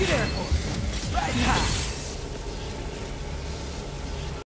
Good airport. Right high.